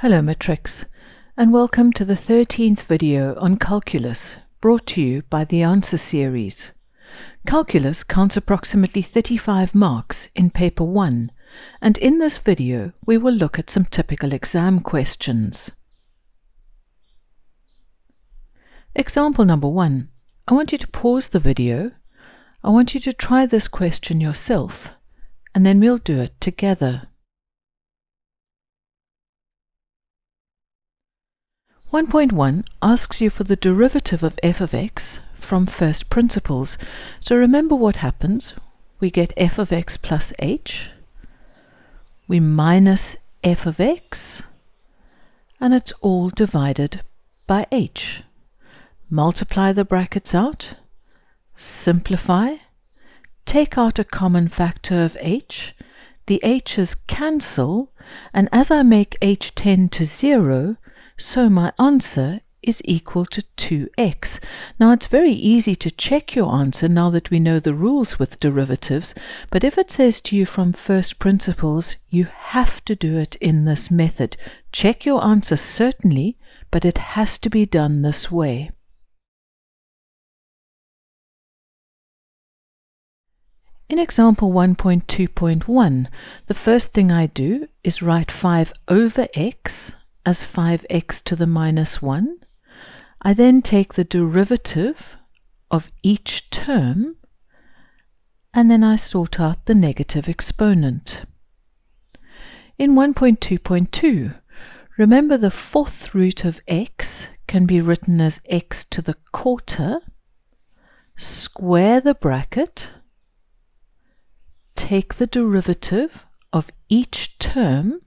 Hello Matrics, and welcome to the 13th video on calculus, brought to you by the Answer Series. Calculus counts approximately 35 marks in Paper 1, and in this video we will look at some typical exam questions. Example number 1. I want you to pause the video. I want you to try this question yourself, and then we'll do it together. 1.1 asks you for the derivative of f of x from first principles. So remember what happens. We get f of x plus h. We minus f of x. And it's all divided by h. Multiply the brackets out. Simplify. Take out a common factor of h. The h's cancel. And as I make h tend to 0, so my answer is equal to 2x. Now it's very easy to check your answer now that we know the rules with derivatives, but if it says to you from first principles, you have to do it in this method. Check your answer certainly, but it has to be done this way. In example 1.2.1, the first thing I do is write 5 over x as 5x to the minus 1. I then take the derivative of each term and then I sort out the negative exponent. In 1.2.2, remember the fourth root of x can be written as x to the quarter, square the bracket, take the derivative of each term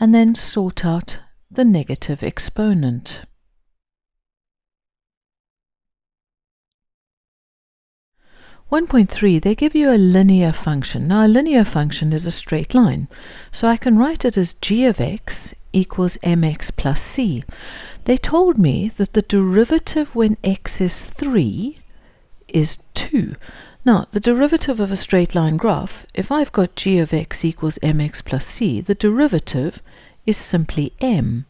and then sort out the negative exponent. One point three, they give you a linear function. Now a linear function is a straight line, so I can write it as g of x equals mx plus c. They told me that the derivative when x is 3 is 2. Now, the derivative of a straight line graph, if I've got g of x equals mx plus c, the derivative is simply m.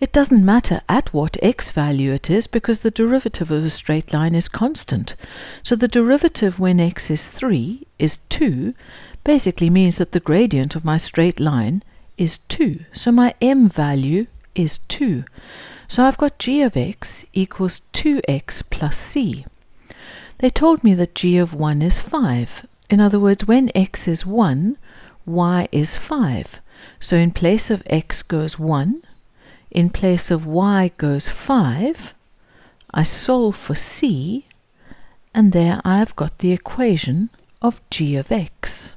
It doesn't matter at what x value it is because the derivative of a straight line is constant. So the derivative when x is 3 is 2 basically means that the gradient of my straight line is 2. So my m value is 2. So I've got g of x equals 2x plus c. They told me that g of 1 is 5. In other words, when x is 1, y is 5. So in place of x goes 1, in place of y goes 5. I solve for c, and there I've got the equation of g of x.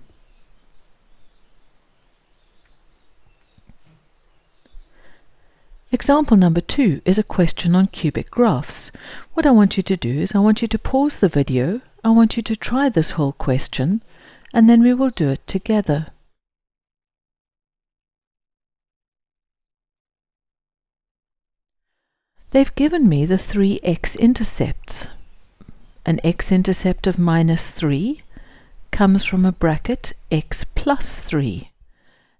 Example number two is a question on cubic graphs. What I want you to do is I want you to pause the video, I want you to try this whole question, and then we will do it together. They've given me the three x-intercepts. An x-intercept of minus 3 comes from a bracket x plus 3.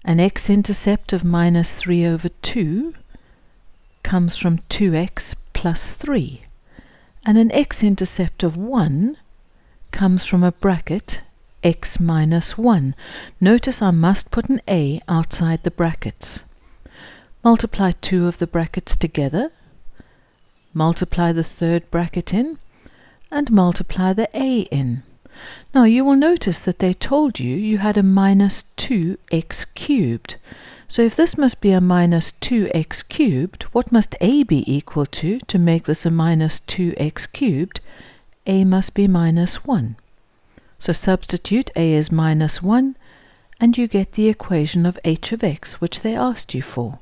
An x-intercept of minus 3 over 2 comes from 2x plus 3. And an x-intercept of 1 comes from a bracket x minus 1. Notice I must put an a outside the brackets. Multiply two of the brackets together, multiply the third bracket in, and multiply the a in. Now you will notice that they told you you had a minus 2x cubed. So if this must be a minus 2x cubed, what must a be equal to to make this a minus 2x cubed? a must be minus 1. So substitute a is minus 1, and you get the equation of h of x, which they asked you for.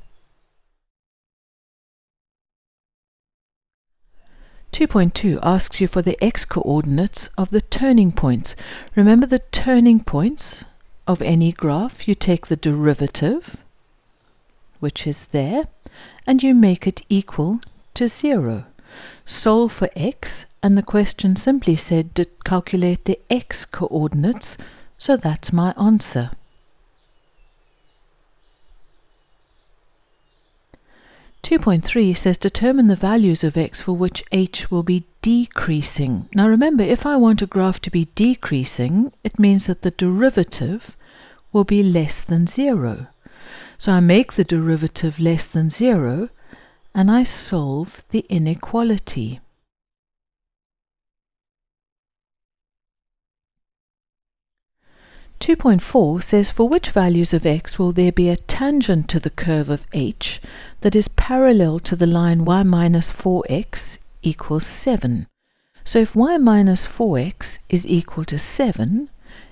2.2 asks you for the x-coordinates of the turning points. Remember the turning points of any graph, you take the derivative, which is there, and you make it equal to 0. Solve for x, and the question simply said to calculate the x coordinates, so that's my answer. 2.3 says determine the values of x for which h will be decreasing. Now remember, if I want a graph to be decreasing, it means that the derivative will be less than 0. So I make the derivative less than 0 and I solve the inequality. 2.4 says for which values of x will there be a tangent to the curve of h that is parallel to the line y minus 4x equals 7. So if y minus 4x is equal to 7,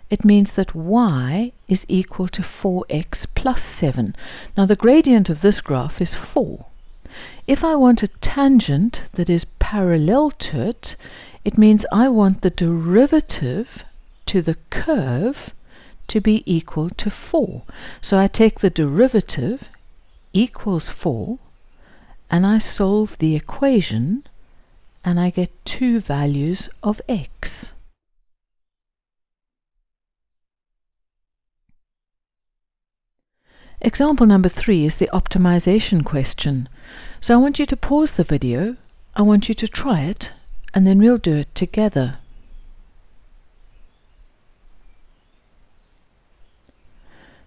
it means that y is equal to 4x plus 7. Now the gradient of this graph is 4. If I want a tangent that is parallel to it, it means I want the derivative to the curve to be equal to 4. So I take the derivative equals 4 and I solve the equation and I get two values of x. Example number three is the optimization question. So I want you to pause the video, I want you to try it, and then we'll do it together.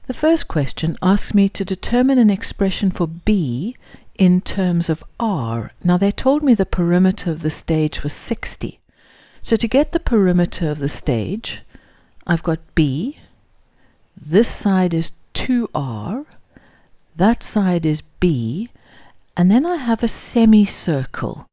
The first question asks me to determine an expression for b in terms of r. Now they told me the perimeter of the stage was 60. So to get the perimeter of the stage, I've got b, this side is 2r, that side is b, and then I have a semicircle.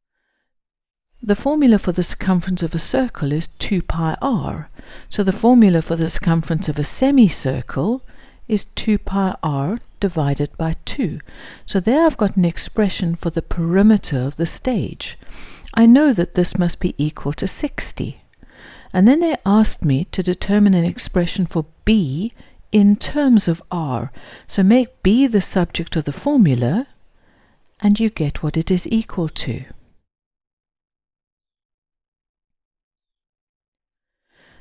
The formula for the circumference of a circle is 2 pi r. So the formula for the circumference of a semicircle is 2 pi r divided by 2. So there I've got an expression for the perimeter of the stage. I know that this must be equal to 60. And then they asked me to determine an expression for b in terms of r. So make b the subject of the formula, and you get what it is equal to.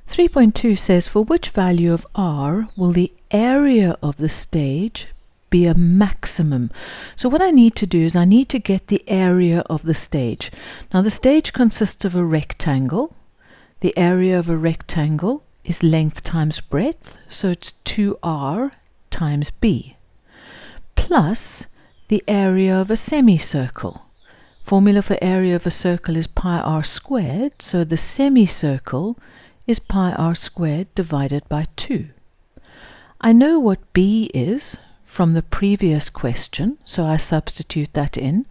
3.2 says for which value of r will the area of the stage be a maximum. So what I need to do is I need to get the area of the stage. Now the stage consists of a rectangle. The area of a rectangle is length times breadth, so it's 2r times b, plus the area of a semicircle. Formula for area of a circle is pi r squared, so the semicircle is pi r squared divided by 2. I know what b is from the previous question, so I substitute that in,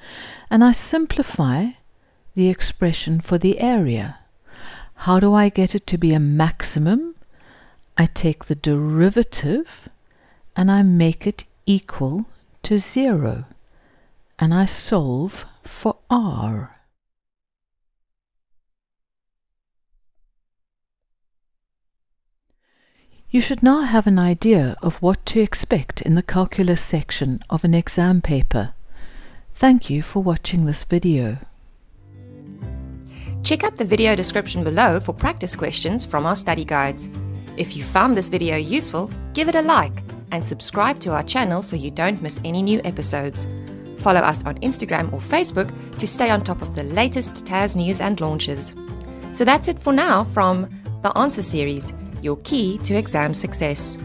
and I simplify the expression for the area. How do I get it to be a maximum? I take the derivative and I make it equal to 0, and I solve for r. You should now have an idea of what to expect in the calculus section of an exam paper. Thank you for watching this video. Check out the video description below for practice questions from our study guides. If you found this video useful, give it a like and subscribe to our channel so you don't miss any new episodes. Follow us on Instagram or Facebook to stay on top of the latest TAS news and launches. So that's it for now from the Answer Series your key to exam success.